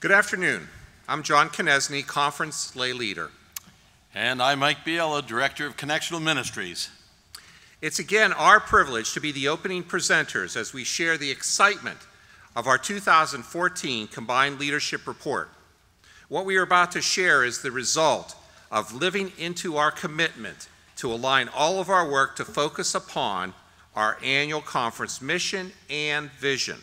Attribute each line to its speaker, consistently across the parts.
Speaker 1: Good afternoon. I'm John Konieczny, Conference Lay Leader.
Speaker 2: And I'm Mike Bealla, Director of Connectional Ministries.
Speaker 1: It's again our privilege to be the opening presenters as we share the excitement of our 2014 Combined Leadership Report. What we are about to share is the result of living into our commitment to align all of our work to focus upon our annual conference mission and vision.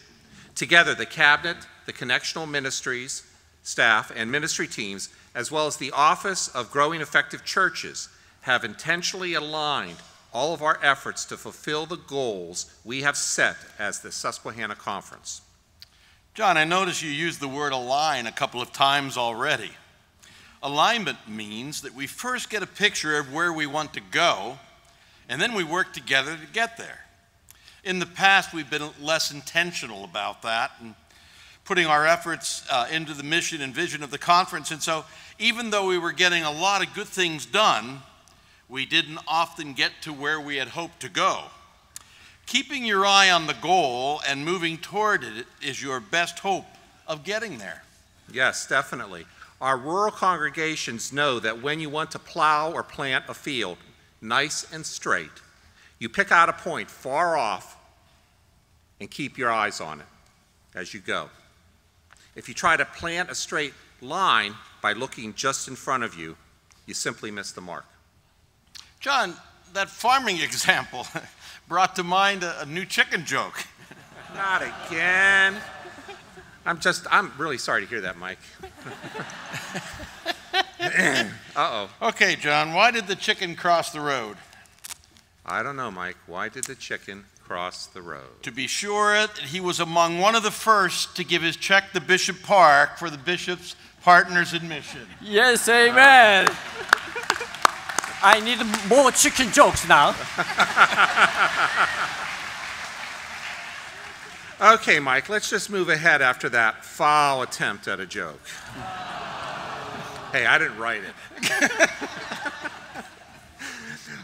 Speaker 1: Together, the Cabinet, the Connectional Ministries, staff, and ministry teams, as well as the Office of Growing Effective Churches, have intentionally aligned all of our efforts to fulfill the goals we have set as the Susquehanna Conference.
Speaker 2: John, I notice you used the word align a couple of times already. Alignment means that we first get a picture of where we want to go, and then we work together to get there. In the past, we've been less intentional about that and putting our efforts uh, into the mission and vision of the conference. And so, even though we were getting a lot of good things done, we didn't often get to where we had hoped to go. Keeping your eye on the goal and moving toward it is your best hope of getting there.
Speaker 1: Yes, definitely. Our rural congregations know that when you want to plow or plant a field nice and straight, you pick out a point far off and keep your eyes on it as you go. If you try to plant a straight line by looking just in front of you, you simply miss the mark.
Speaker 2: John, that farming example brought to mind a, a new chicken joke.
Speaker 1: Not again. I'm just, I'm really sorry to hear that, Mike. uh oh.
Speaker 2: Okay, John, why did the chicken cross the road?
Speaker 1: I don't know, Mike. Why did the chicken cross the road?
Speaker 2: To be sure, that he was among one of the first to give his check to Bishop Park for the bishop's partners in mission.
Speaker 3: Yes, amen. I need more chicken jokes now.
Speaker 1: okay, Mike, let's just move ahead after that foul attempt at a joke. hey, I didn't write it.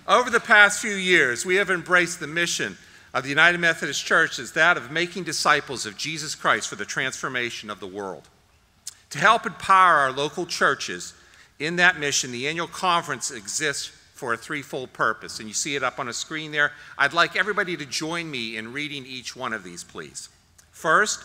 Speaker 1: Over the past few years, we have embraced the mission of the United Methodist Church is that of making disciples of Jesus Christ for the transformation of the world. To help empower our local churches in that mission, the annual conference exists for a threefold purpose, and you see it up on a screen there. I'd like everybody to join me in reading each one of these, please. First,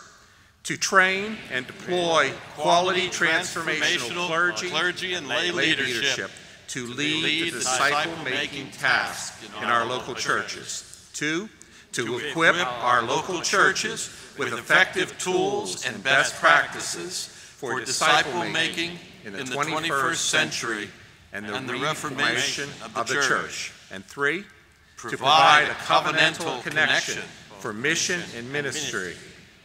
Speaker 1: to train and deploy quality transformational clergy,
Speaker 2: clergy and lay leadership
Speaker 1: to lead the disciple-making task in our local churches. Two, to equip our local churches with effective tools and best practices for disciple-making in the 21st century and the reformation of the church. And three, to provide a covenantal connection for mission and ministry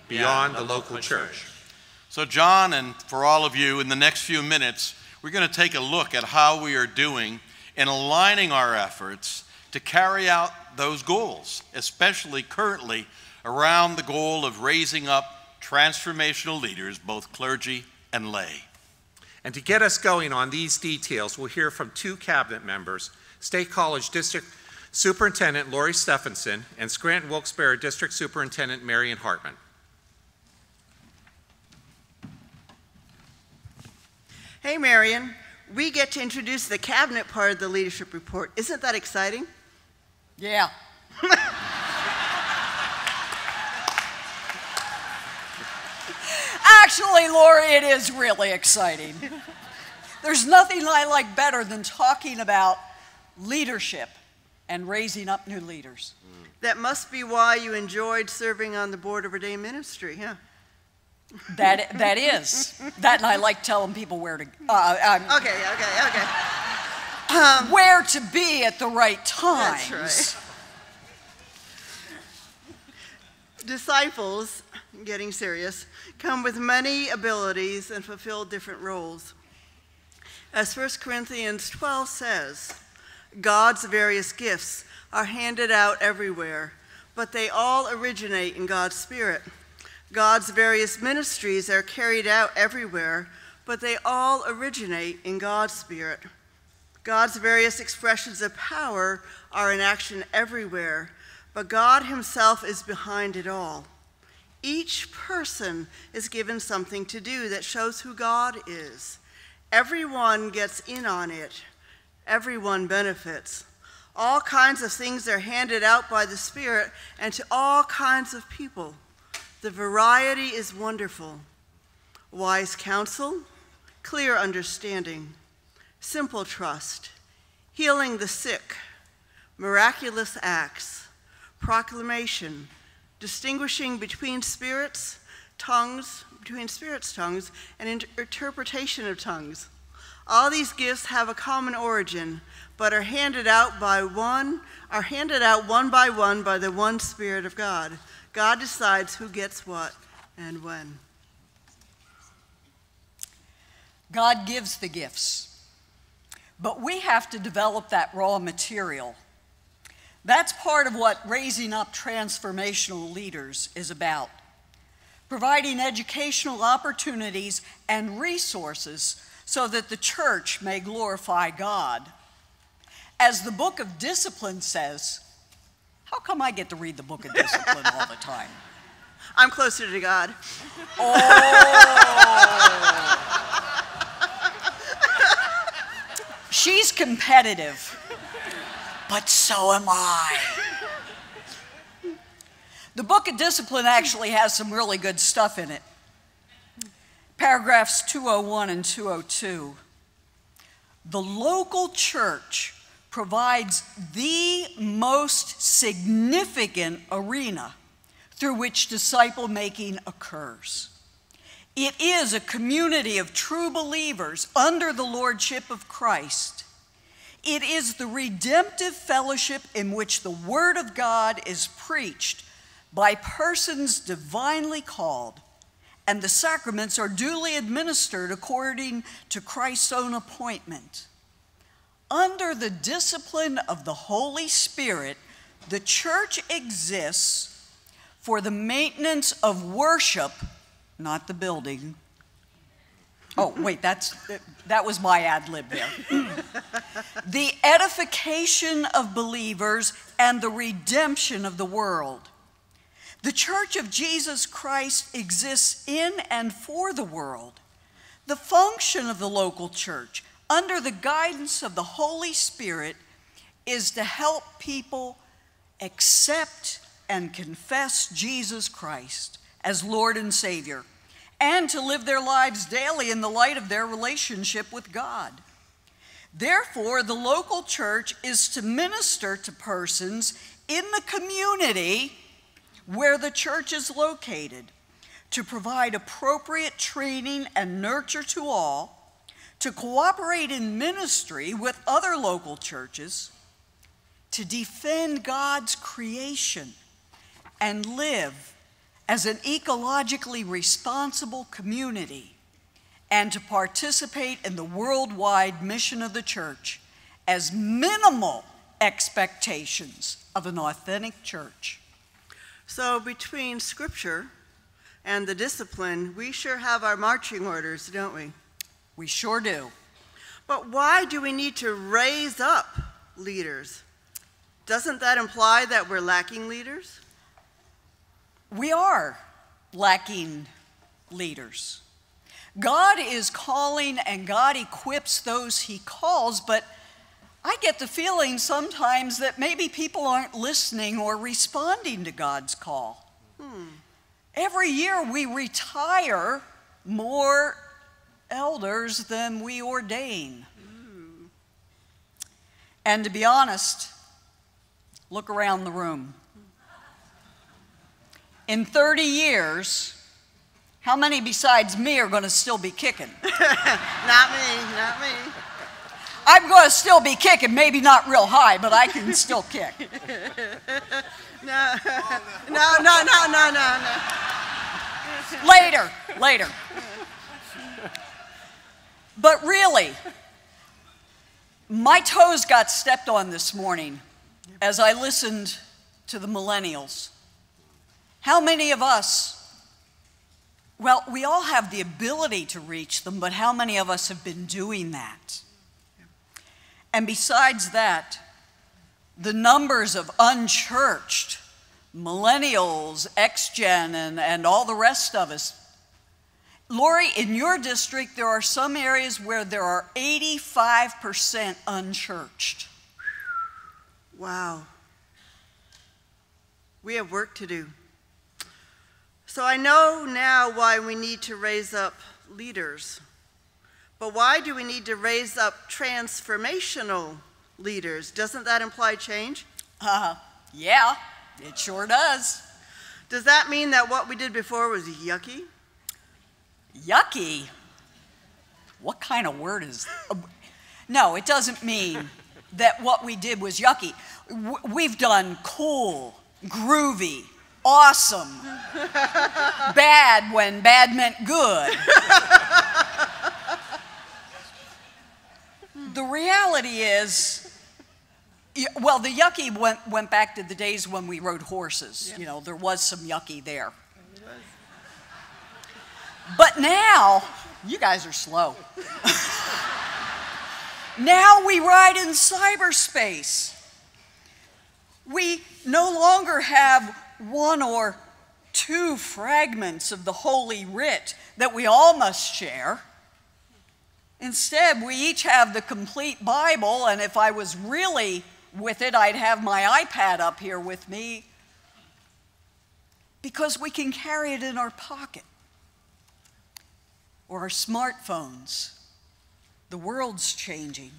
Speaker 1: beyond the local church.
Speaker 2: So, John, and for all of you, in the next few minutes, we're going to take a look at how we are doing in aligning our efforts to carry out those goals, especially currently around the goal of raising up transformational leaders, both clergy and lay.
Speaker 1: And to get us going on these details, we'll hear from two cabinet members State College District Superintendent Lori Stephenson and Scranton Wilkes-Barre District Superintendent Marion Hartman.
Speaker 4: Hey, Marion. We get to introduce the cabinet part of the leadership report. Isn't that exciting?
Speaker 5: Yeah. Actually, Lori, it is really exciting. There's nothing I like better than talking about leadership and raising up new leaders.
Speaker 4: That must be why you enjoyed serving on the board of ordained ministry, huh?
Speaker 5: That, that is. That and I like telling people where to, uh, um,
Speaker 4: Okay, okay, okay.
Speaker 5: where to be at the right times.
Speaker 4: That's right. Disciples, getting serious, come with many abilities and fulfill different roles. As 1 Corinthians 12 says, God's various gifts are handed out everywhere, but they all originate in God's Spirit. God's various ministries are carried out everywhere, but they all originate in God's Spirit. God's various expressions of power are in action everywhere, but God Himself is behind it all. Each person is given something to do that shows who God is. Everyone gets in on it, everyone benefits. All kinds of things are handed out by the Spirit and to all kinds of people. The variety is wonderful. Wise counsel, clear understanding, simple trust, healing the sick, miraculous acts, proclamation, distinguishing between spirits, tongues, between spirits, tongues, and inter- interpretation of tongues. All these gifts have a common origin, but are handed out by one, are handed out one by one by the one Spirit of God. God decides who gets what and when.
Speaker 5: God gives the gifts, but we have to develop that raw material. That's part of what raising up transformational leaders is about. Providing educational opportunities and resources so that the church may glorify God. As the book of discipline says, how come I get to read the book of discipline all the time?
Speaker 4: I'm closer to God. Oh.
Speaker 5: She's competitive, but so am I. The book of discipline actually has some really good stuff in it. Paragraphs 201 and 202. The local church provides the most significant arena through which disciple making occurs. It is a community of true believers under the lordship of Christ. It is the redemptive fellowship in which the Word of God is preached by persons divinely called, and the sacraments are duly administered according to Christ's own appointment. Under the discipline of the Holy Spirit, the church exists for the maintenance of worship not the building. Oh, wait, that's, that was my ad lib there. the edification of believers and the redemption of the world. The Church of Jesus Christ exists in and for the world. The function of the local church, under the guidance of the Holy Spirit, is to help people accept and confess Jesus Christ as Lord and Savior and to live their lives daily in the light of their relationship with God. Therefore, the local church is to minister to persons in the community where the church is located, to provide appropriate training and nurture to all, to cooperate in ministry with other local churches, to defend God's creation and live as an ecologically responsible community and to participate in the worldwide mission of the church as minimal expectations of an authentic church.
Speaker 4: So, between scripture and the discipline, we sure have our marching orders, don't we?
Speaker 5: We sure do.
Speaker 4: But why do we need to raise up leaders? Doesn't that imply that we're lacking leaders?
Speaker 5: We are lacking leaders. God is calling and God equips those he calls, but I get the feeling sometimes that maybe people aren't listening or responding to God's call. Hmm. Every year we retire more elders than we ordain. And to be honest, look around the room. In 30 years, how many besides me are going to still be kicking?
Speaker 4: not me, not me.
Speaker 5: I'm going to still be kicking, maybe not real high, but I can still kick.
Speaker 4: no, no, no, no, no, no,
Speaker 5: no. Later, later. But really, my toes got stepped on this morning as I listened to the millennials. How many of us, well, we all have the ability to reach them, but how many of us have been doing that? And besides that, the numbers of unchurched millennials, X Gen, and, and all the rest of us. Lori, in your district, there are some areas where there are 85% unchurched.
Speaker 4: Wow. We have work to do. So I know now why we need to raise up leaders. But why do we need to raise up transformational leaders? Doesn't that imply change?
Speaker 5: Uh, yeah, it sure does.
Speaker 4: Does that mean that what we did before was yucky?
Speaker 5: Yucky? What kind of word is No, it doesn't mean that what we did was yucky. We've done cool, groovy, awesome, bad when bad meant good. the reality is, well, the yucky went, went back to the days when we rode horses. Yeah. You know, there was some yucky there. But now, you guys are slow. now we ride in cyberspace. We no longer have one or two fragments of the Holy Writ that we all must share. Instead, we each have the complete Bible, and if I was really with it, I'd have my iPad up here with me because we can carry it in our pocket or our smartphones. The world's changing.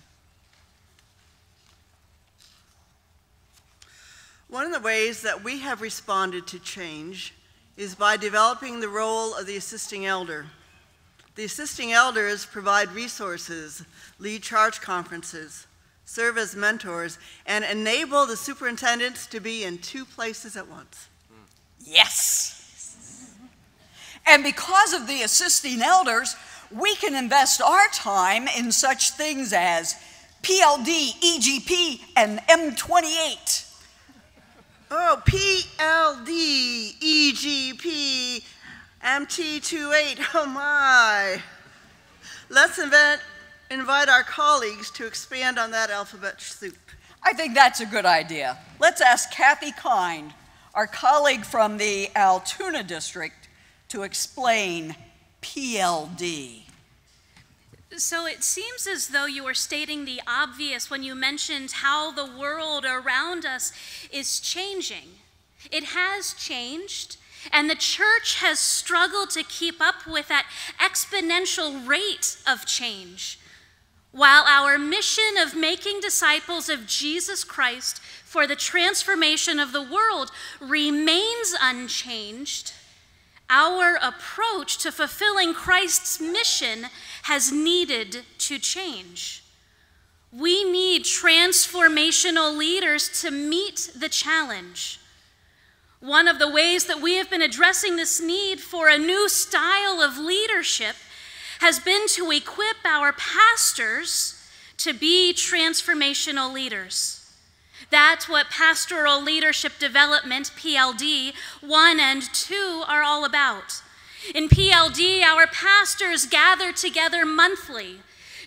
Speaker 4: One of the ways that we have responded to change is by developing the role of the assisting elder. The assisting elders provide resources, lead charge conferences, serve as mentors, and enable the superintendents to be in two places at once.
Speaker 5: Yes! And because of the assisting elders, we can invest our time in such things as PLD, EGP, and M28.
Speaker 4: Oh, PLD, EGP, MT28, oh my. Let's invent, invite our colleagues to expand on that alphabet soup.
Speaker 5: I think that's a good idea. Let's ask Kathy Kind, our colleague from the Altoona district, to explain PLD.
Speaker 6: So it seems as though you were stating the obvious when you mentioned how the world around us is changing. It has changed, and the church has struggled to keep up with that exponential rate of change. While our mission of making disciples of Jesus Christ for the transformation of the world remains unchanged, our approach to fulfilling Christ's mission has needed to change. We need transformational leaders to meet the challenge. One of the ways that we have been addressing this need for a new style of leadership has been to equip our pastors to be transformational leaders. That's what Pastoral Leadership Development, PLD 1 and 2, are all about. In PLD, our pastors gather together monthly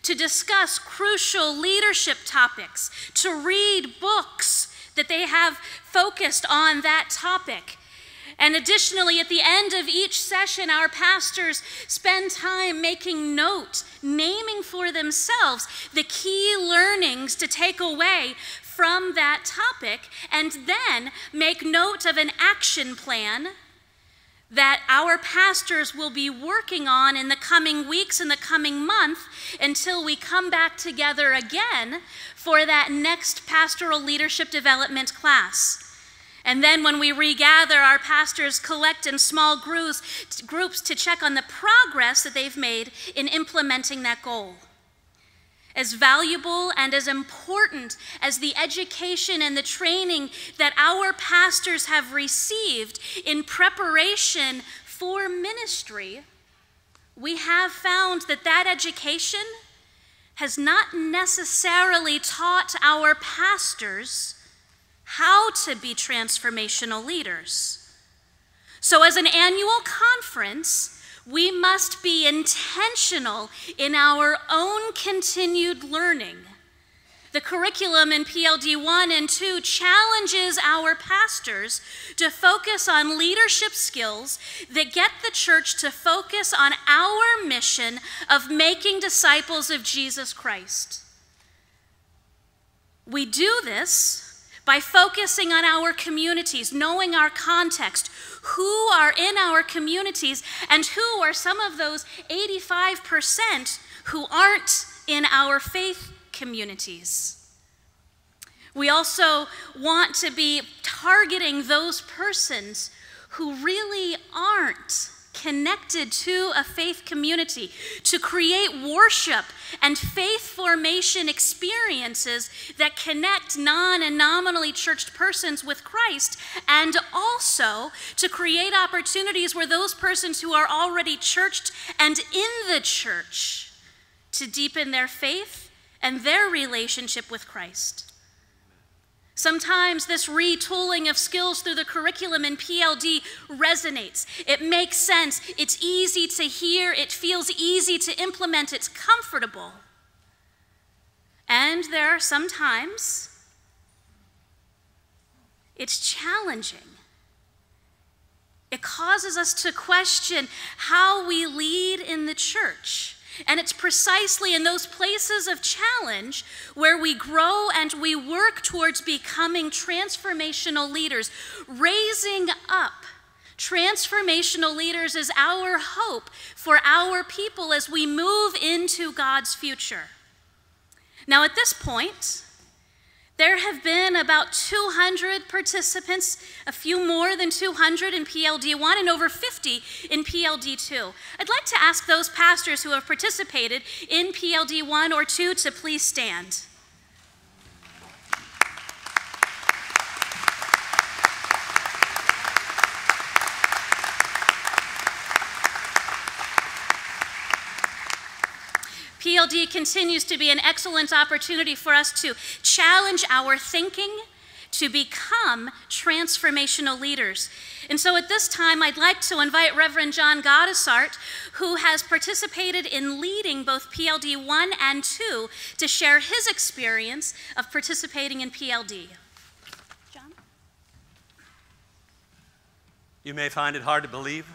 Speaker 6: to discuss crucial leadership topics, to read books that they have focused on that topic. And additionally, at the end of each session, our pastors spend time making note, naming for themselves the key learnings to take away from that topic, and then make note of an action plan that our pastors will be working on in the coming weeks and the coming month until we come back together again for that next pastoral leadership development class. And then when we regather, our pastors collect in small groups, groups to check on the progress that they've made in implementing that goal. As valuable and as important as the education and the training that our pastors have received in preparation for ministry, we have found that that education has not necessarily taught our pastors how to be transformational leaders. So, as an annual conference, we must be intentional in our own continued learning The curriculum in PLD 1 and 2 challenges our pastors to focus on leadership skills that get the church to focus on our mission of making disciples of Jesus Christ. We do this by focusing on our communities, knowing our context, who are in our communities, and who are some of those 85% who aren't in our faith communities. We also want to be targeting those persons who really aren't connected to a faith community, to create worship and faith formation experiences that connect non and nominally churched persons with Christ, and also to create opportunities where those persons who are already churched and in the church to deepen their faith and their relationship with Christ. Sometimes this retooling of skills through the curriculum in PLD resonates. It makes sense. It's easy to hear. It feels easy to implement. It's comfortable. And there are sometimes it's challenging. It causes us to question how we lead in the church. And it's precisely in those places of challenge where we grow and we work towards becoming transformational leaders. Raising up transformational leaders is our hope for our people as we move into God's future. Now, at this point, there have been about 200 participants, a few more than 200 in PLD1 and over 50 in PLD2. I'd like to ask those pastors who have participated in PLD1 or 2 to please stand. PLD continues to be an excellent opportunity for us to challenge our thinking to become transformational leaders. And so at this time, I'd like to invite Reverend John Goddessart, who has participated in leading both PLD 1 and 2, to share his experience of participating in PLD. John?
Speaker 7: You may find it hard to believe,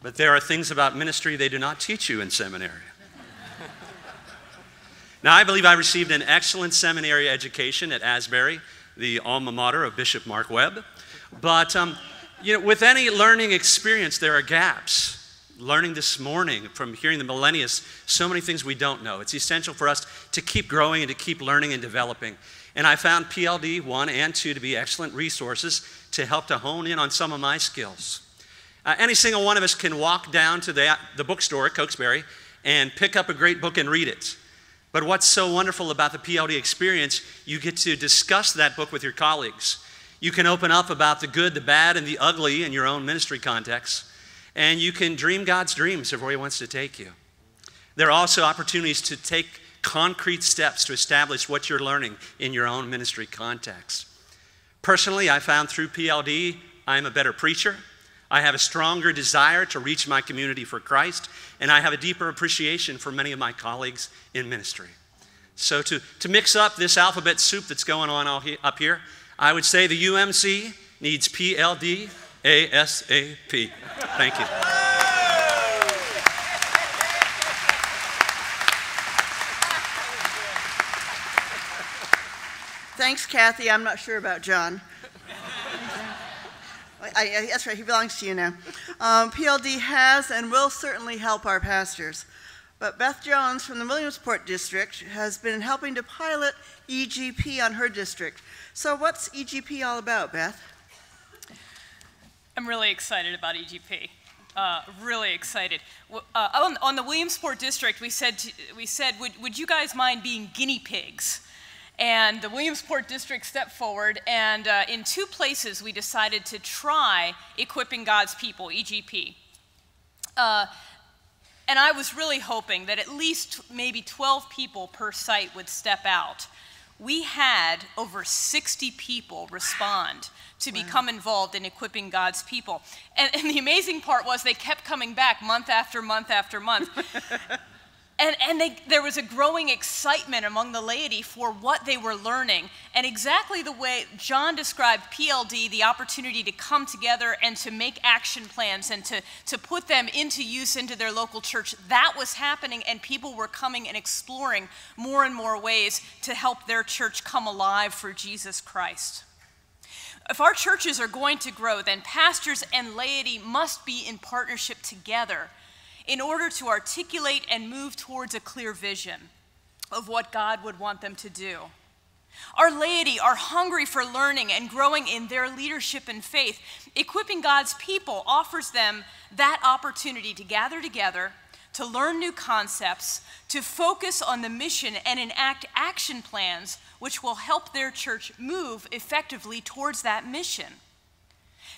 Speaker 7: but there are things about ministry they do not teach you in seminary. Now, I believe I received an excellent seminary education at Asbury, the alma mater of Bishop Mark Webb. But, um, you know, with any learning experience, there are gaps. Learning this morning from hearing the millennials, so many things we don't know. It's essential for us to keep growing and to keep learning and developing. And I found PLD 1 and 2 to be excellent resources to help to hone in on some of my skills. Uh, any single one of us can walk down to the, the bookstore at Cokesbury and pick up a great book and read it. But what's so wonderful about the PLD experience, you get to discuss that book with your colleagues. You can open up about the good, the bad, and the ugly in your own ministry context. And you can dream God's dreams of where He wants to take you. There are also opportunities to take concrete steps to establish what you're learning in your own ministry context. Personally, I found through PLD, I'm a better preacher. I have a stronger desire to reach my community for Christ, and I have a deeper appreciation for many of my colleagues in ministry. So, to, to mix up this alphabet soup that's going on all he, up here, I would say the UMC needs PLD ASAP. Thank you.
Speaker 4: Thanks, Kathy. I'm not sure about John. I, that's right, he belongs to you now. Um, PLD has and will certainly help our pastors. But Beth Jones from the Williamsport district has been helping to pilot EGP on her district. So, what's EGP all about, Beth?
Speaker 8: I'm really excited about EGP. Uh, really excited. Uh, on, on, the Williamsport district, we said, to, we said would, would you guys mind being guinea pigs? And the Williamsport district stepped forward, and uh, in two places we decided to try equipping God's people, EGP. Uh, and I was really hoping that at least maybe 12 people per site would step out. We had over 60 people respond to wow. become involved in equipping God's people. And, and the amazing part was they kept coming back month after month after month. and, and they, there was a growing excitement among the laity for what they were learning. And exactly the way John described PLD, the opportunity to come together and to make action plans and to, to put them into use into their local church, that was happening, and people were coming and exploring more and more ways to help their church come alive for Jesus Christ. If our churches are going to grow, then pastors and laity must be in partnership together in order to articulate and move towards a clear vision of what God would want them to do. Our laity are hungry for learning and growing in their leadership and faith. Equipping God's people offers them that opportunity to gather together, to learn new concepts, to focus on the mission and enact action plans which will help their church move effectively towards that mission.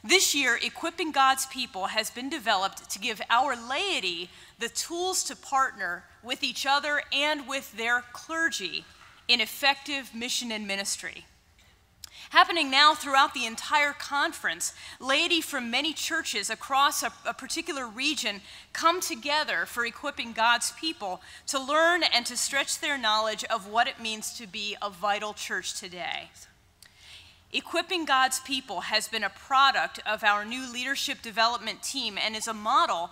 Speaker 8: This year, Equipping God's People has been developed to give our laity the tools to partner with each other and with their clergy in effective mission and ministry. Happening now throughout the entire conference, laity from many churches across a, a, particular region come together for equipping God's people to learn and to stretch their knowledge of what it means to be a vital church today. Equipping God's people has been a product of our new leadership development team and is a model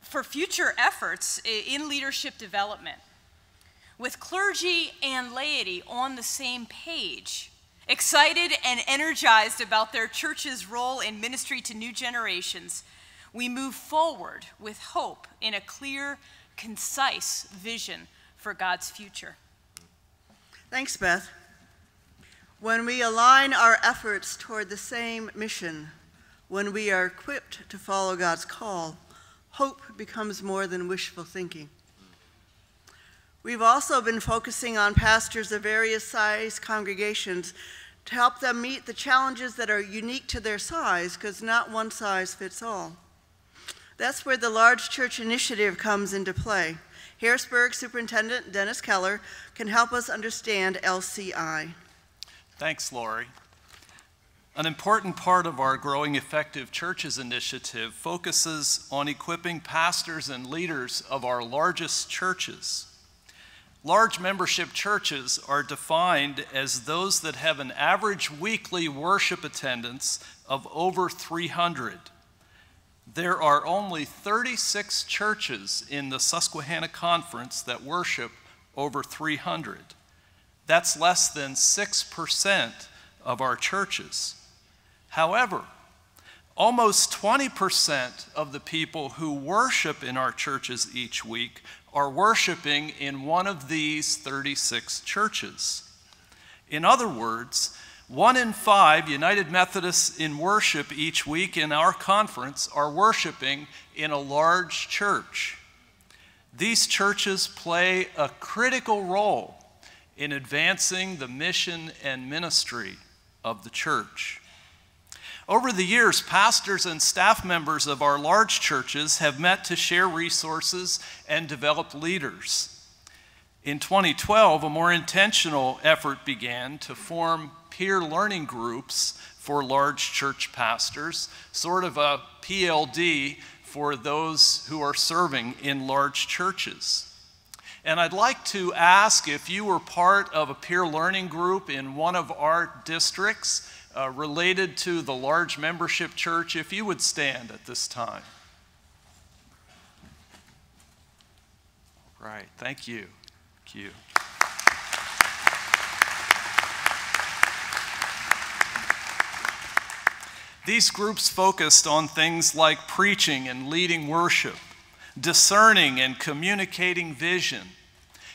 Speaker 8: for future efforts in leadership development. With clergy and laity on the same page, excited and energized about their church's role in ministry to new generations, we move forward with hope in a clear, concise vision for God's future.
Speaker 4: Thanks, Beth. When we align our efforts toward the same mission, when we are equipped to follow God's call, hope becomes more than wishful thinking. We've also been focusing on pastors of various size congregations to help them meet the challenges that are unique to their size, because not one size fits all. That's where the Large Church Initiative comes into play. Harrisburg Superintendent Dennis Keller can help us understand LCI.
Speaker 9: Thanks, Lori. An important part of our Growing Effective Churches initiative focuses on equipping pastors and leaders of our largest churches. Large membership churches are defined as those that have an average weekly worship attendance of over 300. There are only 36 churches in the Susquehanna Conference that worship over 300. That's less than 6% of our churches. However, almost 20% of the people who worship in our churches each week are worshiping in one of these 36 churches. In other words, one in five United Methodists in worship each week in our conference are worshiping in a large church. These churches play a critical role in advancing the mission and ministry of the church. Over the years, pastors and staff members of our large churches have met to share resources and develop leaders. In 2012, a more intentional effort began to form peer learning groups for large church pastors, sort of a PLD for those who are serving in large churches. And I'd like to ask if you were part of a peer learning group in one of our districts uh, related to the large membership church, if you would stand at this time. Right, thank you. Thank you. These groups focused on things like preaching and leading worship, discerning and communicating vision,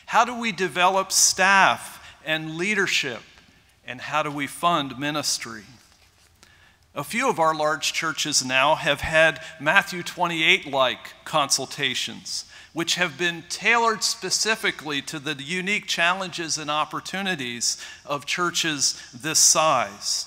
Speaker 9: how do we develop staff and leadership? And how do we fund ministry? A few of our large churches now have had Matthew 28 like consultations, which have been tailored specifically to the unique challenges and opportunities of churches this size.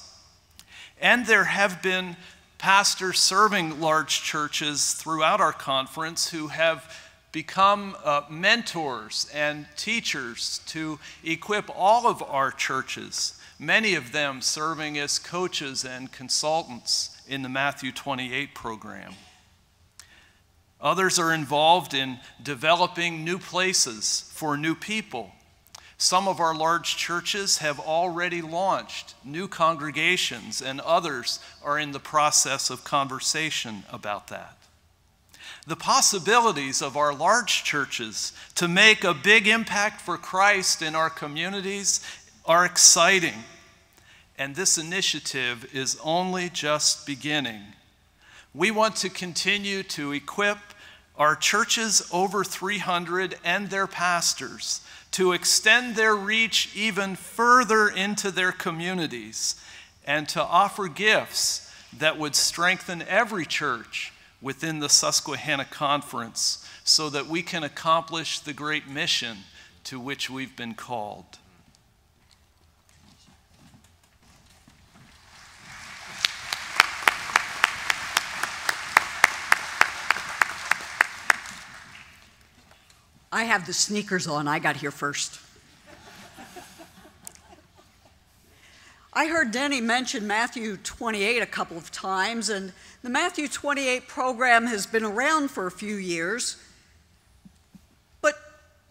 Speaker 9: And there have been pastors serving large churches throughout our conference who have become uh, mentors and teachers to equip all of our churches, many of them serving as coaches and consultants in the Matthew 28 program. Others are involved in developing new places for new people. Some of our large churches have already launched new congregations, and others are in the process of conversation about that. The possibilities of our large churches to make a big impact for Christ in our communities are exciting. And this initiative is only just beginning. We want to continue to equip our churches over 300 and their pastors to extend their reach even further into their communities and to offer gifts that would strengthen every church within the Susquehanna Conference so that we can accomplish the great mission to which we've been called.
Speaker 5: I have the sneakers on. I got here first. I heard Denny mention Matthew 28 a couple of times, and the Matthew 28 program has been around for a few years. But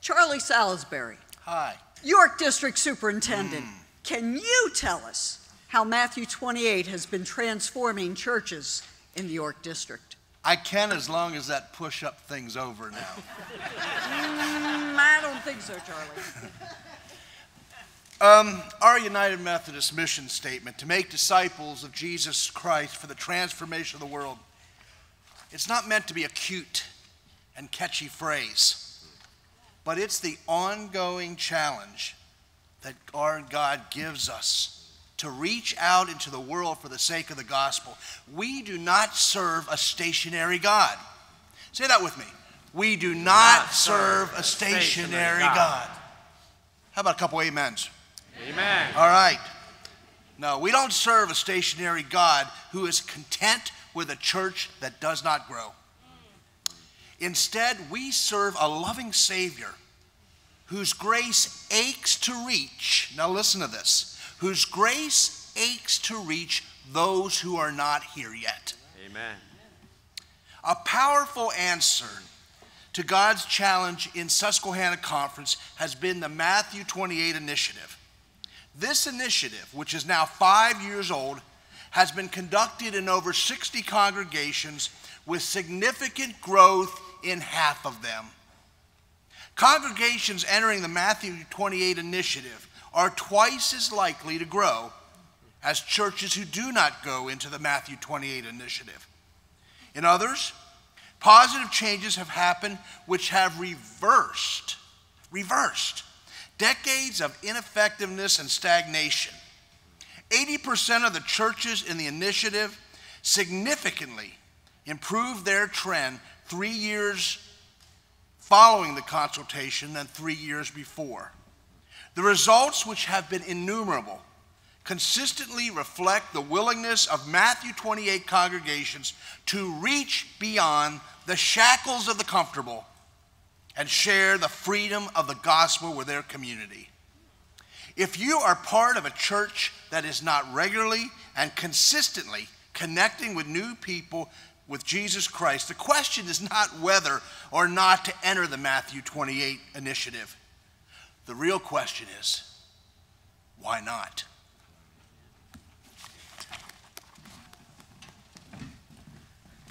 Speaker 5: Charlie Salisbury,
Speaker 10: Hi.
Speaker 5: York District Superintendent, mm. can you tell us how Matthew 28 has been transforming churches in the York District?
Speaker 10: I can as long as that push up thing's over now.
Speaker 5: Mm, I don't think so, Charlie.
Speaker 10: Um, our United Methodist mission statement to make disciples of Jesus Christ for the transformation of the world, it's not meant to be a cute and catchy phrase, but it's the ongoing challenge that our God gives us to reach out into the world for the sake of the gospel. We do not serve a stationary God. Say that with me. We do not, serve a stationary God. How about a couple amens?
Speaker 1: Amen.
Speaker 10: All right. No, we don't serve a stationary God who is content with a church that does not grow. Instead, we serve a loving Savior whose grace aches to reach. Now, listen to this whose grace aches to reach those who are not here yet.
Speaker 1: Amen.
Speaker 10: A powerful answer to God's challenge in Susquehanna Conference has been the Matthew 28 initiative. This initiative, which is now five years old, has been conducted in over 60 congregations with significant growth in half of them. Congregations entering the Matthew 28 initiative are twice as likely to grow as churches who do not go into the Matthew 28 initiative. In others, positive changes have happened which have reversed, reversed decades of ineffectiveness and stagnation. 80% of the churches in the initiative significantly improved their trend three years following the consultation than three years before. The results, which have been innumerable, consistently reflect the willingness of Matthew 28 congregations to reach beyond the shackles of the comfortable and share the freedom of the gospel with their community. If you are part of a church that is not regularly and consistently connecting with new people with Jesus Christ, the question is not whether or not to enter the Matthew 28 initiative. The real question is, why not?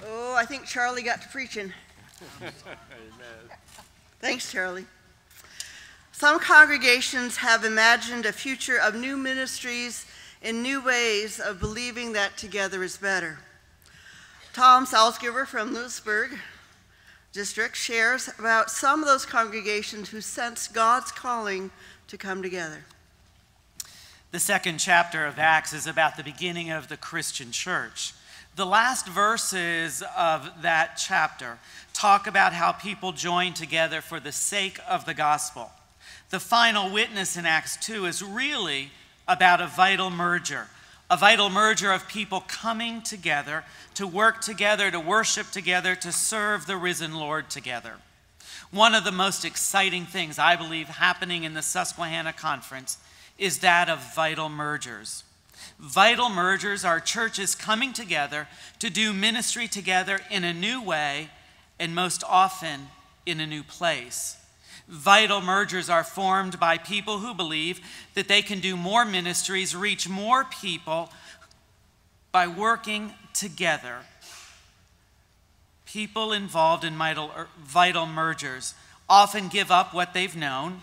Speaker 4: Oh, I think Charlie got to preaching. Thanks, Charlie. Some congregations have imagined a future of new ministries and new ways of believing that together is better. Tom Salzgiver from Lewisburg District shares about some of those congregations who sense God's calling to come together.
Speaker 11: The second chapter of Acts is about the beginning of the Christian church. The last verses of that chapter talk about how people join together for the sake of the gospel. The final witness in Acts 2 is really about a vital merger, a vital merger of people coming together to work together, to worship together, to serve the risen Lord together. One of the most exciting things I believe happening in the Susquehanna Conference is that of vital mergers. Vital mergers are churches coming together to do ministry together in a new way and most often in a new place. Vital mergers are formed by people who believe that they can do more ministries, reach more people by working together. People involved in vital, er, vital mergers often give up what they've known.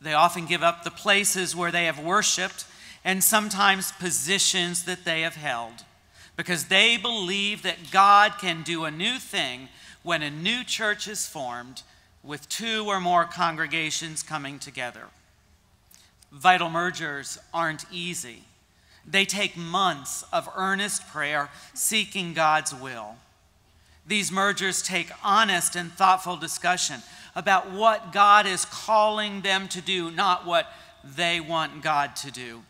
Speaker 11: They often give up the places where they have worshiped and sometimes positions that they have held because they believe that God can do a new thing when a new church is formed with two or more congregations coming together. Vital mergers aren't easy. They take months of earnest prayer seeking God's will. These mergers take honest and thoughtful discussion about what God is calling them to do, not what they want God to do,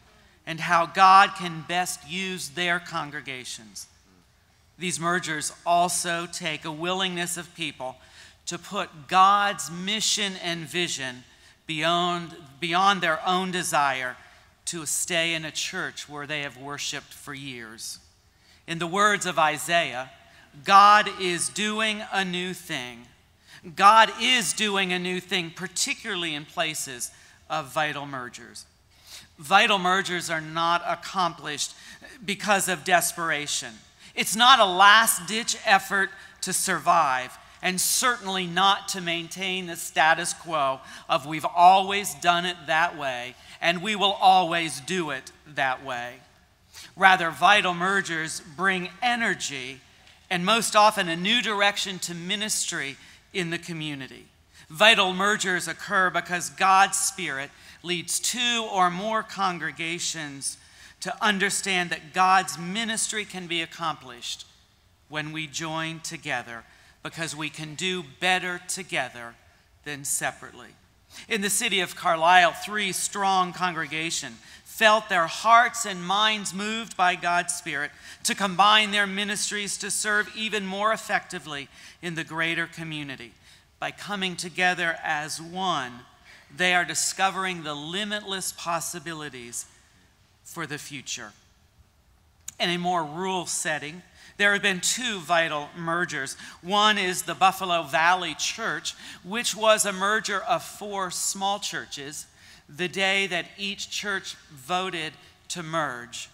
Speaker 11: and how God can best use their congregations. These mergers also take a willingness of people to put God's mission and vision beyond, beyond their own desire to stay in a church where they have worshiped for years. In the words of Isaiah, God is doing a new thing. God is doing a new thing, particularly in places of vital mergers. Vital mergers are not accomplished because of desperation. It's not a last ditch effort to survive and certainly not to maintain the status quo of we've always done it that way and we will always do it that way. Rather, vital mergers bring energy and most often a new direction to ministry in the community. Vital mergers occur because God's Spirit leads two or more congregations to understand that God's ministry can be accomplished when we join together because we can do better together than separately. In the city of Carlisle, three strong congregations felt their hearts and minds moved by God's Spirit to combine their ministries to serve even more effectively in the greater community. By coming together as one, they are discovering the limitless possibilities for the future. In a more rural setting, there have been two vital mergers. One is the Buffalo Valley Church, which was a merger of four small churches the day that each church voted to merge.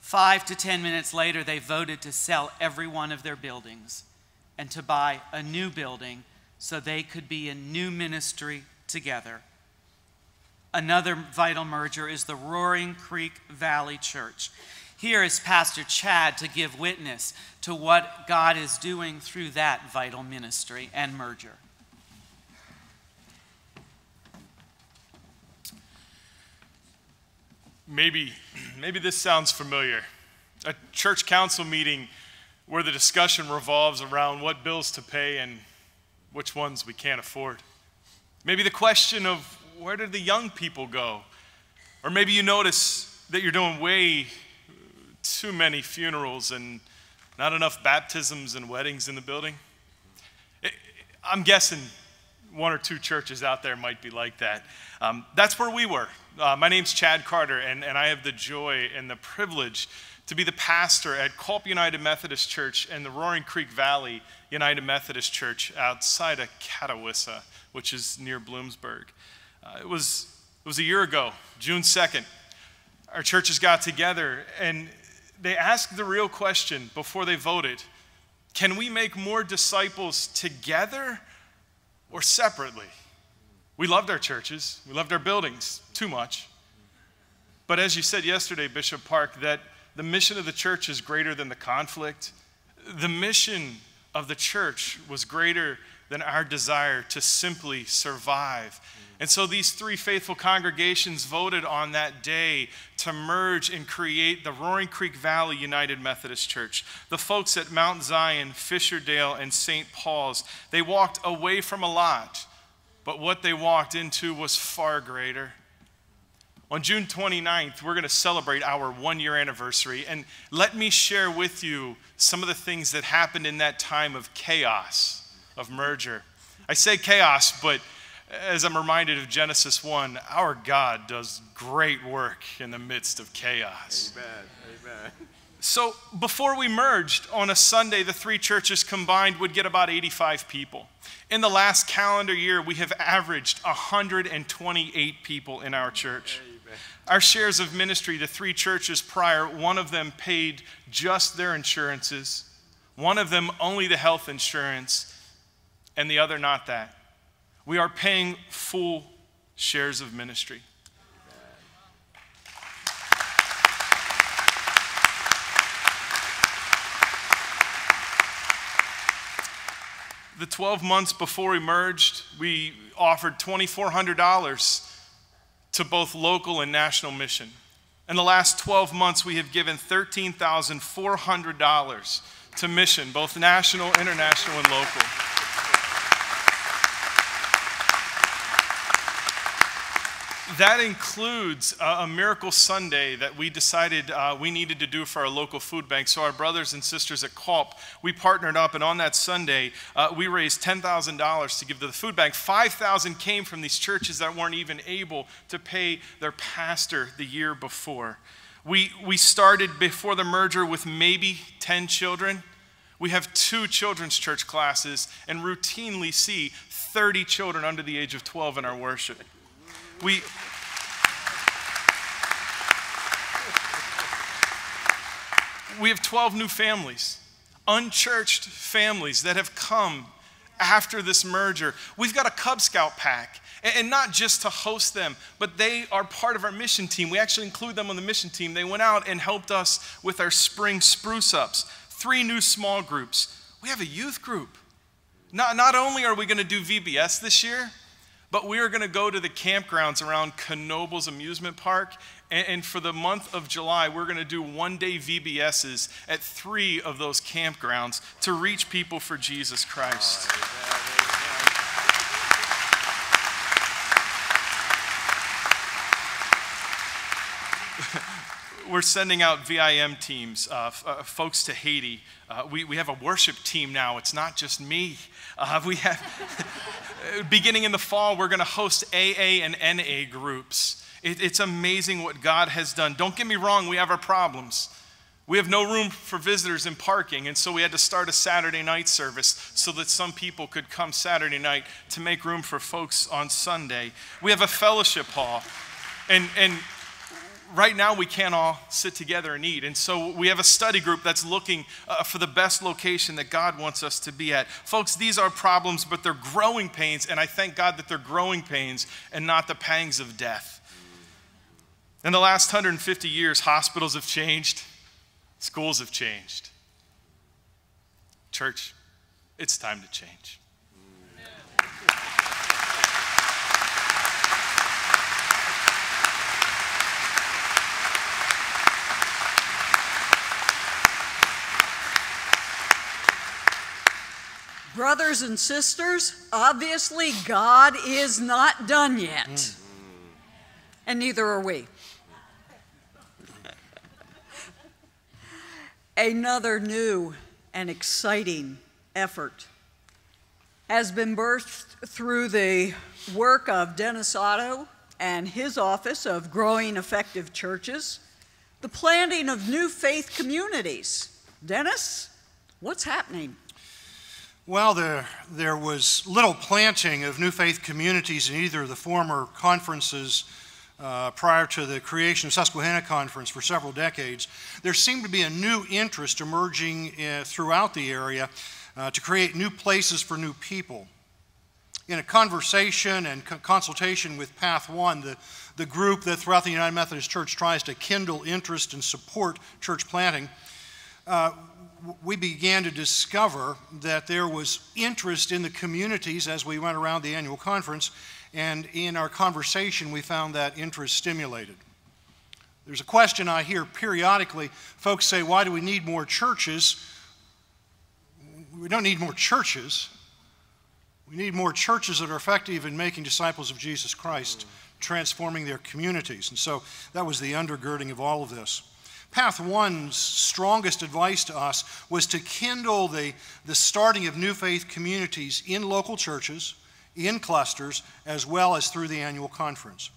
Speaker 11: Five to ten minutes later, they voted to sell every one of their buildings and to buy a new building so they could be in new ministry together. Another vital merger is the Roaring Creek Valley Church. Here is Pastor Chad to give witness to what God is doing through that vital ministry and merger.
Speaker 12: Maybe, maybe this sounds familiar. A church council meeting where the discussion revolves around what bills to pay and which ones we can't afford. Maybe the question of where did the young people go? Or maybe you notice that you're doing way too many funerals and not enough baptisms and weddings in the building. I'm guessing one or two churches out there might be like that. Um, that's where we were. Uh, my name's Chad Carter, and, and I have the joy and the privilege to be the pastor at Culp United Methodist Church and the Roaring Creek Valley United Methodist Church outside of Catawissa, which is near Bloomsburg. Uh, it, was, it was a year ago, June 2nd. Our churches got together and they asked the real question before they voted Can we make more disciples together or separately? We loved our churches, we loved our buildings too much. But as you said yesterday, Bishop Park, that the mission of the church is greater than the conflict. The mission of the church was greater than our desire to simply survive and so these three faithful congregations voted on that day to merge and create the Roaring Creek Valley United Methodist Church. The folks at Mount Zion, Fisherdale, and St. Paul's, they walked away from a lot, but what they walked into was far greater. On June 29th, we're going to celebrate our one year anniversary. And let me share with you some of the things that happened in that time of chaos, of merger. I say chaos, but as I'm reminded of Genesis 1, our God does great work in the midst of chaos.
Speaker 1: Amen. Amen.
Speaker 12: So before we merged on a Sunday, the three churches combined would get about 85 people. In the last calendar year, we have averaged 128 people in our church. Amen. Our shares of ministry to three churches prior, one of them paid just their insurances, one of them only the health insurance, and the other not that. We are paying full shares of ministry. the 12 months before we merged, we offered $2,400 to both local and national mission. In the last 12 months, we have given $13,400 to mission, both national, international, and local. That includes a, Miracle Sunday that we decided uh, we needed to do for our local food bank. So, our brothers and sisters at CULP, we partnered up, and on that Sunday, uh, we raised $10,000 to give to the food bank. 5,000 came from these churches that weren't even able to pay their pastor the year before. We, we started before the merger with maybe 10 children. We have two children's church classes and routinely see 30 children under the age of 12 in our worship. We, we have 12 new families, unchurched families that have come after this merger. We've got a Cub Scout pack. And not just to host them, but they are part of our mission team. We actually include them on the mission team. They went out and helped us with our spring spruce ups. Three new small groups. We have a youth group. Not, not only are we going to do VBS this year, but we are going to go to the campgrounds around Knoebels Amusement Park. And, and for the month of July, we're going to do one day VBSs at three of those campgrounds to reach people for Jesus Christ. We're sending out VIM teams, uh, uh, folks to Haiti. Uh, we, we have a worship team now. It's not just me. Uh, we have, beginning in the fall, we're going to host AA and NA groups. It, it's amazing what God has done. Don't get me wrong, we have our problems. We have no room for visitors in parking, and so we had to start a Saturday night service so that some people could come Saturday night to make room for folks on Sunday. We have a fellowship hall, and, and right now we can't all sit together and eat. And so we have a study group that's looking uh, for the best location that God wants us to be at. Folks, these are problems, but they're growing pains. And I thank God that they're growing pains and not the pangs of death. In the last 150 years, hospitals have changed, schools have changed. Church, it's time to change.
Speaker 5: Brothers and sisters, obviously God is not done yet. Mm. And neither are we. Another new and exciting effort has been birthed through the work of Dennis Otto and his office of Growing Effective Churches, the planting of new faith communities. Dennis, what's happening?
Speaker 13: Well, there, there was little planting of new faith communities in either of the former conferences uh, prior to the creation of Susquehanna Conference for several decades. There seemed to be a new interest emerging uh, throughout the area uh, to create new places for new people. In a conversation and co- consultation with Path One, the, the group that throughout the United Methodist Church tries to kindle interest and support church planting, uh, we began to discover that there was interest in the communities as we went around the annual conference, and in our conversation, we found that interest stimulated. There's a question I hear periodically. Folks say, Why do we need more churches? We don't need more churches. We need more churches that are effective in making disciples of Jesus Christ, transforming their communities. And so that was the undergirding of all of this. Path One's strongest advice to us was to kindle the, the starting of new faith communities in local churches, in clusters, as well as through the annual conference.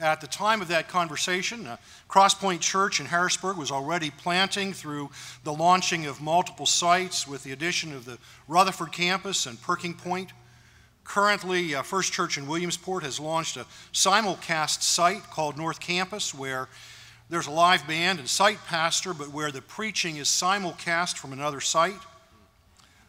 Speaker 13: At the time of that conversation, uh, Crosspoint Church in Harrisburg was already planting through the launching of multiple sites with the addition of the Rutherford campus and Perking Point. Currently, uh, First Church in Williamsport has launched a simulcast site called North Campus where there's a live band and site pastor, but where the preaching is simulcast from another site.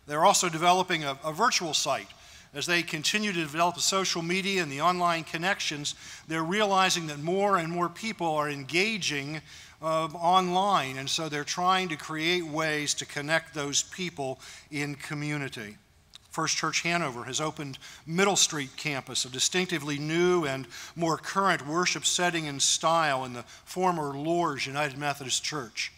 Speaker 13: They're also developing a, a virtual site. As they continue to develop the social media and the online connections, they're realizing that more and more people are engaging uh, online, and so they're trying to create ways to connect those people in community. First Church Hanover has opened Middle Street campus, a distinctively new and more current worship setting and style in the former Lourdes United Methodist Church.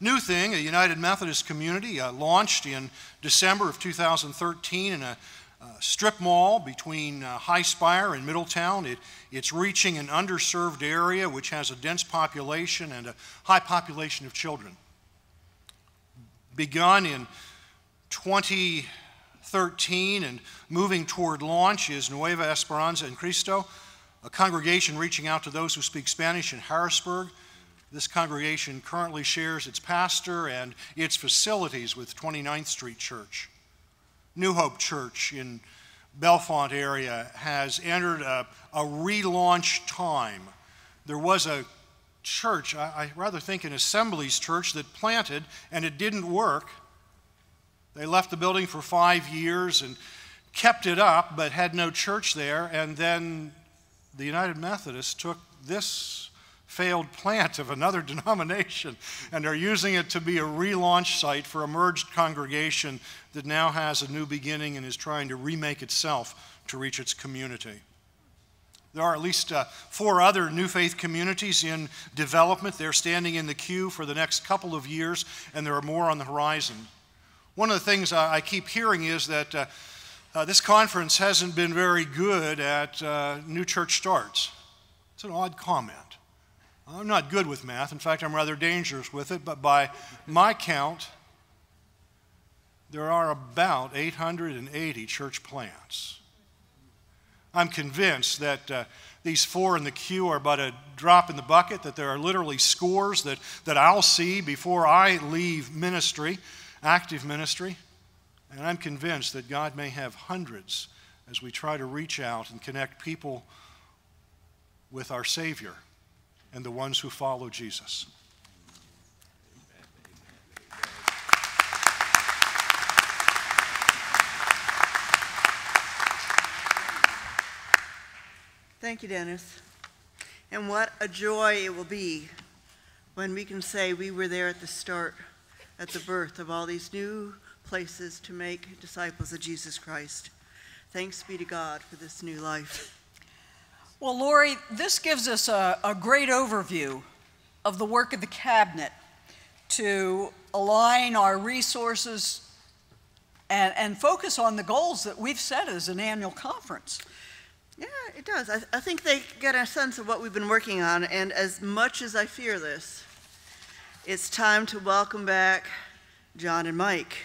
Speaker 13: New Thing, a United Methodist community, uh, launched in December of 2013 in a uh, strip mall between uh, Highspire and Middletown. It, it's reaching an underserved area which has a dense population and a high population of children. Begun in 2013 and moving toward launch is Nueva Esperanza en Cristo, a congregation reaching out to those who speak Spanish in Harrisburg. This congregation currently shares its pastor and its facilities with 29th Street Church. New Hope Church in Bellefonte area has entered a, a relaunch time. There was a church, I, I rather think an Assemblies church, that planted and it didn't work. They left the building for five years and kept it up, but had no church there. And then the United Methodists took this failed plant of another denomination and are using it to be a relaunch site for a merged congregation that now has a new beginning and is trying to remake itself to reach its community. There are at least uh, four other New Faith communities in development. They're standing in the queue for the next couple of years, and there are more on the horizon. One of the things I keep hearing is that uh, uh, this conference hasn't been very good at uh, new church starts. It's an odd comment. I'm not good with math. In fact, I'm rather dangerous with it, but by my count, there are about 880 church plants. I'm convinced that uh, these four in the queue are but a drop in the bucket, that there are literally scores that, that I'll see before I leave ministry, active ministry. And I'm convinced that God may have hundreds as we try to reach out and connect people with our Savior and the ones who follow Jesus.
Speaker 4: Thank you, Dennis. And what a joy it will be when we can say we were there at the start, at the birth of all these new places to make disciples of Jesus Christ. Thanks be to God for this new life.
Speaker 5: Well, Lori, this gives us a, a great overview of the work of the cabinet to align our resources and, and focus on the goals that we've set as an annual conference.
Speaker 4: Yeah, it does. I, I think they get a sense of what we've been working on, and as much as I fear this, it's time to welcome back John and Mike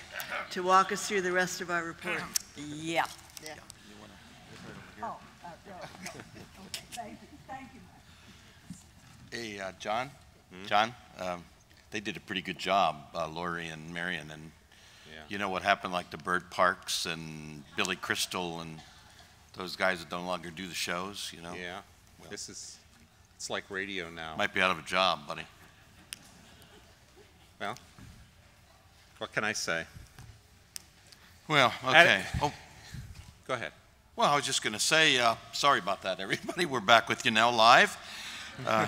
Speaker 4: to walk us through the rest of our report.
Speaker 5: Yeah.
Speaker 4: Yeah.
Speaker 5: Oh, uh,
Speaker 2: Hey, uh, John? John, um, they did a pretty good job, uh, Lori and Marion, and
Speaker 1: Yeah.
Speaker 2: you know what happened, like to Bert Parks and Billy Crystal and those guys that no longer do the shows, you know?
Speaker 1: Yeah, this is, it's like radio now.
Speaker 2: Might be out of a job, buddy.
Speaker 1: Well, what can I say?
Speaker 2: Well, okay. Oh,
Speaker 1: Go ahead.
Speaker 2: well, I was just going to say, uh, sorry about that, everybody. We're back with you now live. Uh,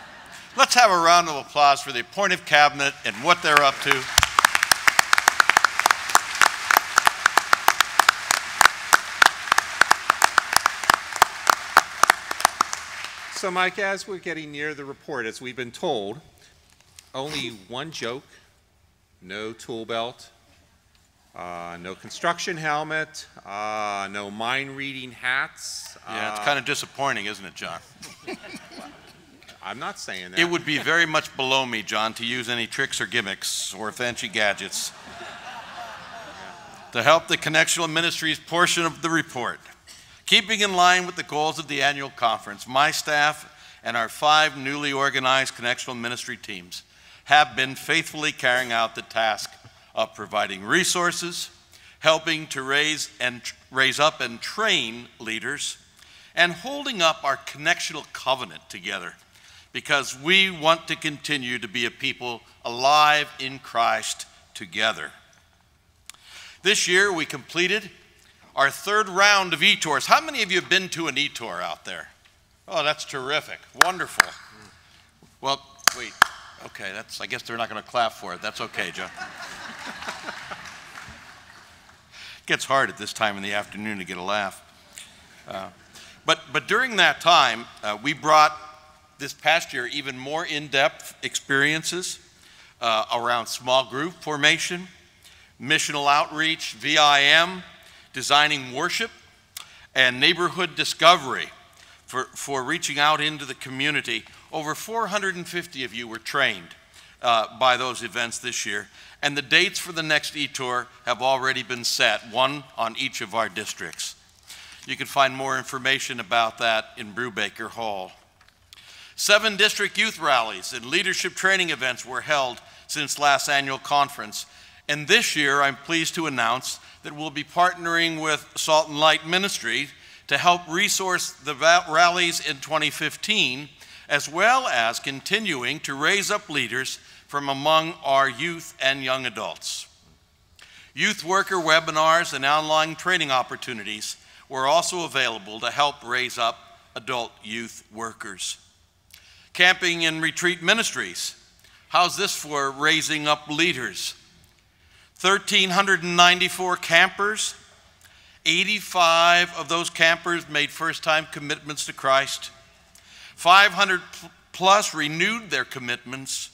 Speaker 2: let's have a round of applause for the appointive cabinet and what they're up to.
Speaker 1: So, Mike, as we're getting near the report, as we've been told, only one joke, no tool belt, uh, no construction helmet, uh, no mind reading hats.
Speaker 2: Yeah, it's
Speaker 1: uh,
Speaker 2: kind of disappointing, isn't it, John?
Speaker 1: I'm not saying that.
Speaker 2: It would be very much below me, John, to use any tricks or gimmicks or fancy gadgets to help the Connectional Ministries portion of the report. Keeping in line with the goals of the annual conference, my staff and our five newly organized connectional ministry teams have been faithfully carrying out the task of providing resources, helping to raise and raise up and train leaders, and holding up our connectional covenant together because we want to continue to be a people alive in Christ together. This year we completed our third round of e-tours. How many of you have been to an e-tour out there? Oh, that's terrific. Wonderful. Well, wait. Okay, that's I guess they're not going to clap for it. That's okay, Joe. it gets hard at this time in the afternoon to get a laugh. Uh, but, but during that time, uh, we brought this past year even more in depth experiences uh, around small group formation, missional outreach, VIM, designing worship, and neighborhood discovery for, for reaching out into the community. Over 450 of you were trained uh, by those events this year, and the dates for the next e-tour have already been set, one on each of our districts. You can find more information about that in Brubaker Hall. Seven district youth rallies and leadership training events were held since last annual conference. And this year, I'm pleased to announce that we'll be partnering with Salt and Light Ministry to help resource the rallies in 2015, as well as continuing to raise up leaders from among our youth and young adults. Youth worker webinars and online training opportunities were also available to help raise up adult youth workers. Camping and retreat ministries. How's this for raising up leaders? 1,394 campers. 85 of those campers made first time commitments to Christ. 500 plus renewed their commitments.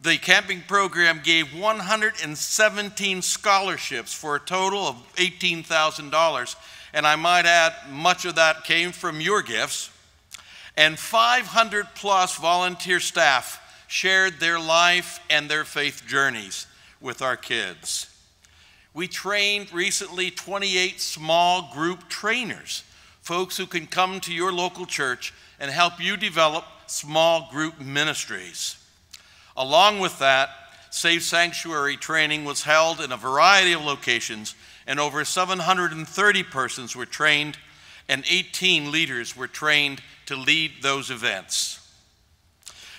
Speaker 2: The camping program gave 117 scholarships for a total of $18,000 and I might add, much of that came from your gifts. And 500 plus volunteer staff shared their life and their faith journeys with our kids. We trained recently 28 small group trainers, folks who can come to your local church and help you develop small group ministries. Along with that, Safe Sanctuary training was held in a variety of locations and over 730 persons were trained, and 18 leaders were trained to lead those events.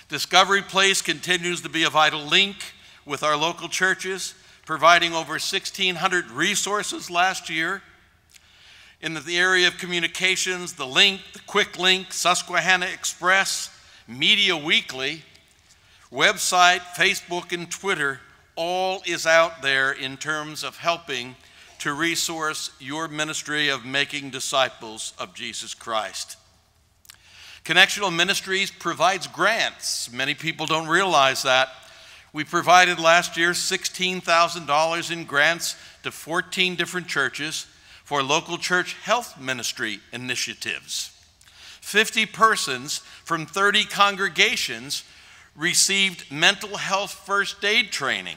Speaker 2: Discovery Place continues to be a vital link with our local churches, providing over 1,600 resources last year. In the area of communications, the link, the quick link, Susquehanna Express, Media Weekly, website, Facebook, and Twitter, all is out there in terms of helping to resource your ministry of making disciples of Jesus Christ. Connectional Ministries provides grants. Many people don't realize that. We provided last year $16,000 in grants to 14 different churches for local church health ministry initiatives. 50 persons from 30 congregations received mental health first aid training.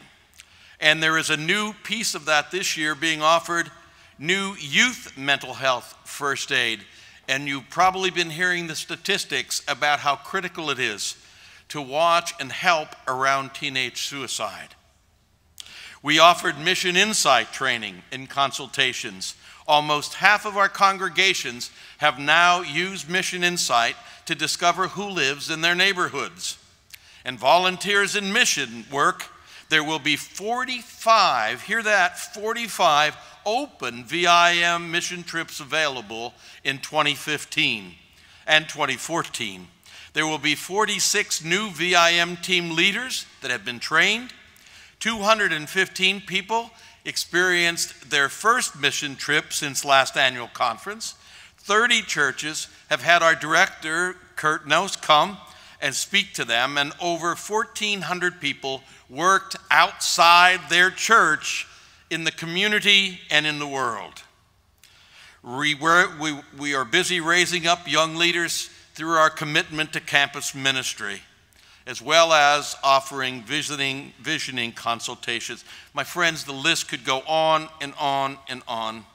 Speaker 2: And there is a new piece of that this year being offered new youth mental health first aid. And you've probably been hearing the statistics about how critical it is to watch and help around teenage suicide. We offered MissionInsite training and consultations. Almost half of our congregations have now used MissionInsite to discover who lives in their neighborhoods. And volunteers in mission work there will be 45, hear that, 45 open VIM mission trips available in 2015 and 2014. There will be 46 new VIM team leaders that have been trained. 215 people experienced their first mission trip since last annual conference. 30 churches have had our director, Kurt Nose, come and speak to them, and over 1,400 people worked outside their church in the community and in the world. We, we, we are busy raising up young leaders through our commitment to campus ministry, as well as offering visiting, visioning consultations. My friends, the list could go on and on and on.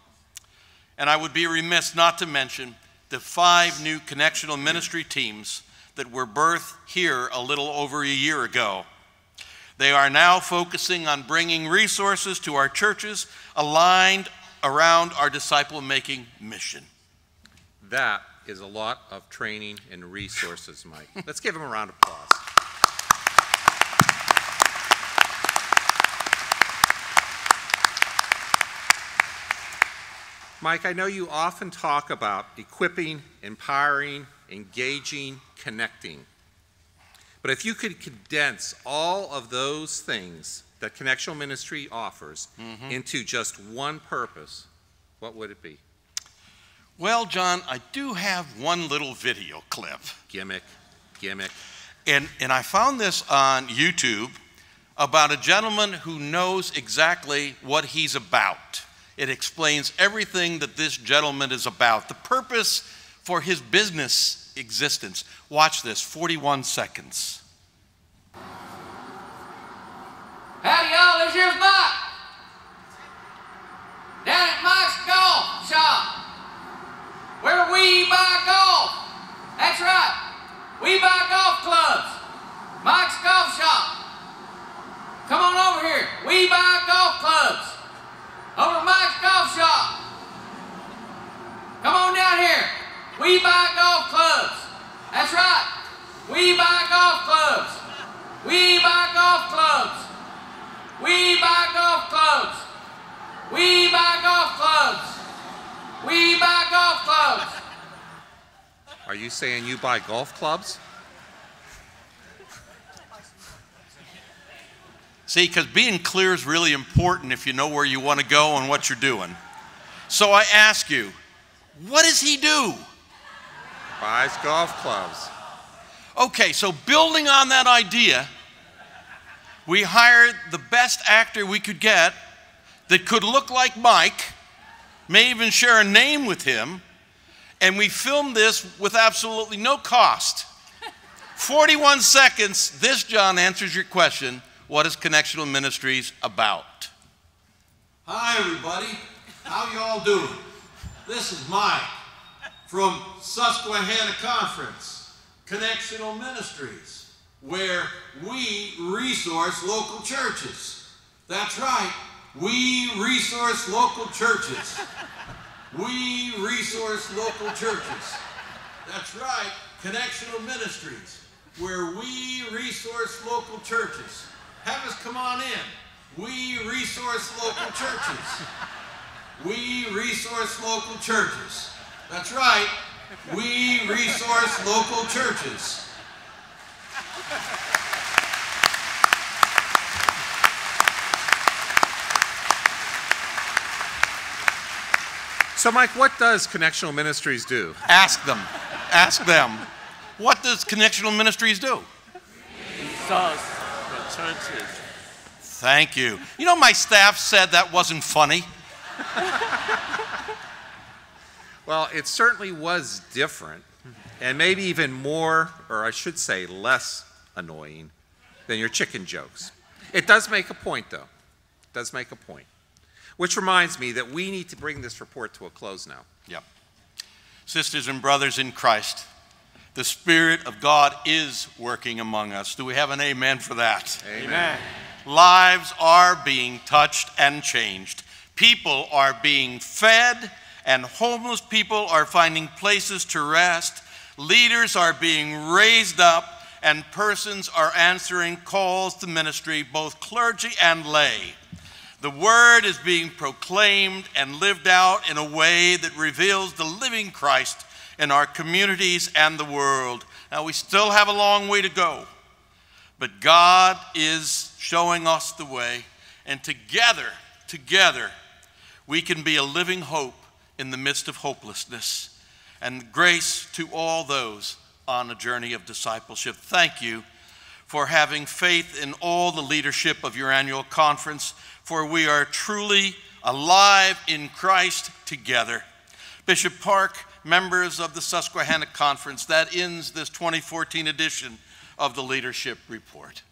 Speaker 2: And I would be remiss not to mention the five new connectional ministry teams that were birthed here a little over a year ago. They are now focusing on bringing resources to our churches aligned around our disciple making mission.
Speaker 1: That is a lot of training and resources, Mike. Let's give him a round of applause. Mike, I know you often talk about equipping, empowering, engaging, connecting. But if you could condense all of those things that Connectional Ministry offers
Speaker 2: Mhm.
Speaker 1: into just one purpose, what would it be?
Speaker 2: Well, John, I do have one little video clip.
Speaker 1: Gimmick, gimmick.
Speaker 2: And, and I found this on YouTube about a gentleman who knows exactly what he's about. It explains everything that this gentleman is about, the purpose for his business existence. Watch this 41 seconds.
Speaker 14: Howdy, y'all. This here's Mike. Down at Mike's Golf Shop. Where we buy golf. That's right. We buy golf clubs. Mike's Golf Shop. Come on over here. We buy golf clubs. Over Mike's Golf Shop. Come on down here. We buy golf clubs. That's right. We buy golf clubs. We buy golf clubs. We buy golf clubs. We buy golf clubs. We buy golf clubs.
Speaker 1: Are you saying you buy golf clubs?
Speaker 2: See, because being clear is really important if you know where you want to go and what you're doing. So I ask you, what does he do?
Speaker 1: Buys golf clubs.
Speaker 2: Okay, so building on that idea, we hired the best actor we could get that could look like Mike, may even share a name with him, and we filmed this with absolutely no cost. 41 seconds, this, John, answers your question what is Connectional Ministries about?
Speaker 15: Hi, everybody. How y'all doing? This is Mike from Susquehanna Conference, Connectional Ministries, where we resource local churches. That's right, we resource local churches. We resource local churches. That's right, Connectional Ministries, where we resource local churches. Have us come on in. We resource local churches. We resource local churches. That's right. We resource local churches.
Speaker 1: So, Mike, what does Connectional Ministries do?
Speaker 2: Ask them. Ask them. What does Connectional Ministries do?
Speaker 3: Resource the churches.
Speaker 2: Thank you. You know, my staff said that wasn't funny.
Speaker 1: Well, it certainly was different, and maybe even more, or I should say, less annoying than your chicken jokes. It does make a point, though. It does make a point. Which reminds me that we need to bring this report to a close now.
Speaker 2: Yep. Sisters and brothers in Christ, the Spirit of God is working among us. Do we have an amen for that?
Speaker 1: Amen.
Speaker 2: Lives are being touched and changed. People are being fed, and homeless people are finding places to rest. Leaders are being raised up, and persons are answering calls to ministry, both clergy and lay. The word is being proclaimed and lived out in a way that reveals the living Christ in our communities and the world. Now, we still have a long way to go, but God is showing us the way, and together, together, we can be a living hope in the midst of hopelessness and grace to all those on a journey of discipleship. Thank you for having faith in all the leadership of your annual conference, for we are truly alive in Christ together. Bishop Park, members of the Susquehanna Conference, that ends this 2014 edition of the Leadership Report.